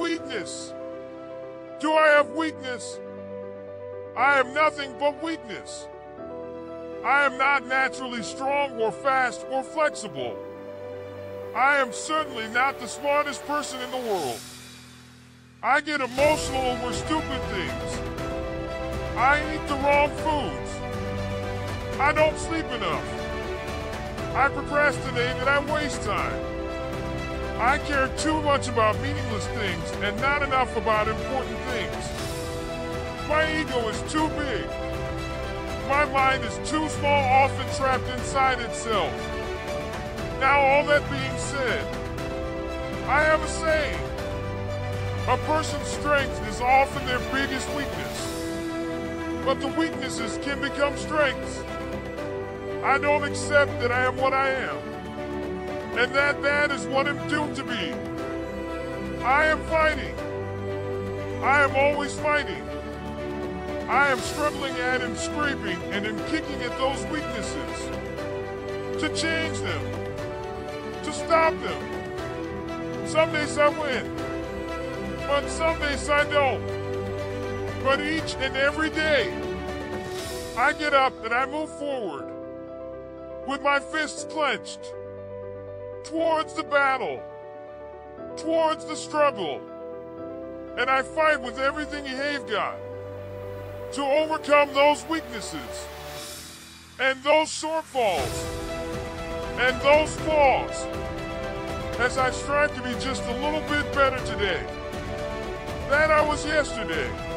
weakness. Do I have weakness? I am nothing but weakness. I am not naturally strong or fast or flexible. I am certainly not the smartest person in the world. I get emotional over stupid things. I eat the wrong foods. I don't sleep enough. I procrastinate and I waste time. I care too much about meaningless things and not enough about important things. My ego is too big. My mind is too small, often trapped inside itself. Now, all that being said, I have a saying. A person's strength is often their biggest weakness. But the weaknesses can become strengths. I don't accept that I am what I am. And that that is what I'm doomed to be. I am fighting. I am always fighting. I am struggling at and scraping and am kicking at those weaknesses. To change them. To stop them. Some days I win. But some days I don't. But each and every day, I get up and I move forward with my fists clenched towards the battle, towards the struggle. And I fight with everything you've got to overcome those weaknesses and those shortfalls and those flaws as I strive to be just a little bit better today than I was yesterday.